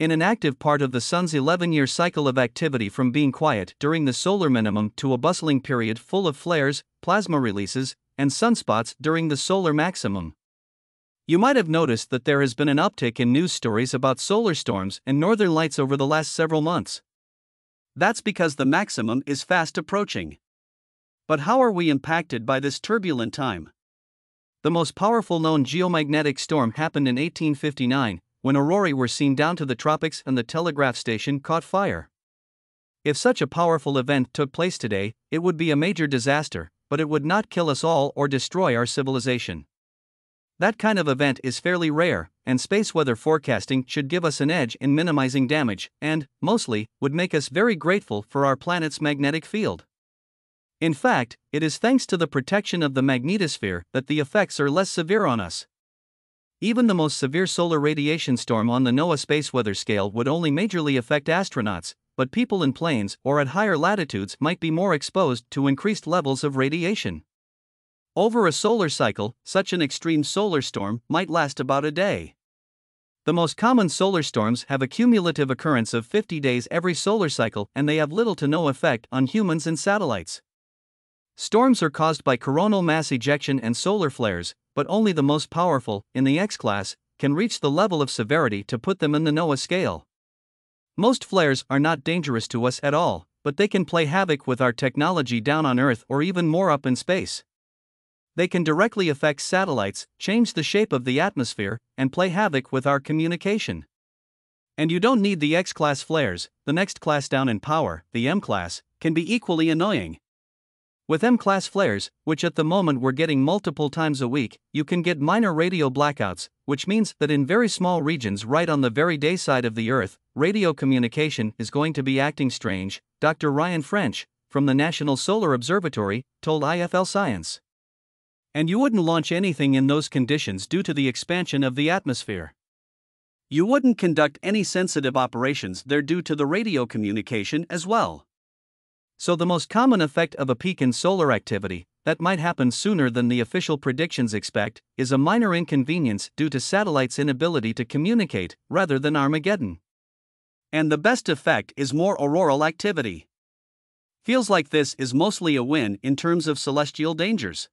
in an active part of the Sun's 11 year cycle of activity from being quiet during the solar minimum to a bustling period full of flares, plasma releases, and sunspots during the solar maximum. You might have noticed that there has been an uptick in news stories about solar storms and northern lights over the last several months. That's because the maximum is fast approaching. But how are we impacted by this turbulent time? The most powerful known geomagnetic storm happened in 1859, when aurorae were seen down to the tropics and the telegraph station caught fire. If such a powerful event took place today, it would be a major disaster, but it would not kill us all or destroy our civilization. That kind of event is fairly rare, and space weather forecasting should give us an edge in minimizing damage, and, mostly, would make us very grateful for our planet's magnetic field. In fact, it is thanks to the protection of the magnetosphere that the effects are less severe on us. Even the most severe solar radiation storm on the NOAA space weather scale would only majorly affect astronauts, but people in planes or at higher latitudes might be more exposed to increased levels of radiation. Over a solar cycle, such an extreme solar storm might last about a day. The most common solar storms have a cumulative occurrence of 50 days every solar cycle and they have little to no effect on humans and satellites. Storms are caused by coronal mass ejection and solar flares, but only the most powerful, in the X class, can reach the level of severity to put them in the NOAA scale. Most flares are not dangerous to us at all, but they can play havoc with our technology down on Earth or even more up in space. They can directly affect satellites, change the shape of the atmosphere, and play havoc with our communication. And you don't need the X class flares, the next class down in power, the M class, can be equally annoying. With M class flares, which at the moment we're getting multiple times a week, you can get minor radio blackouts, which means that in very small regions right on the very day side of the Earth, radio communication is going to be acting strange, Dr. Ryan French, from the National Solar Observatory, told IFL Science. And you wouldn't launch anything in those conditions due to the expansion of the atmosphere. You wouldn't conduct any sensitive operations there due to the radio communication as well. So, the most common effect of a peak in solar activity, that might happen sooner than the official predictions expect, is a minor inconvenience due to satellites' inability to communicate, rather than Armageddon. And the best effect is more auroral activity. Feels like this is mostly a win in terms of celestial dangers.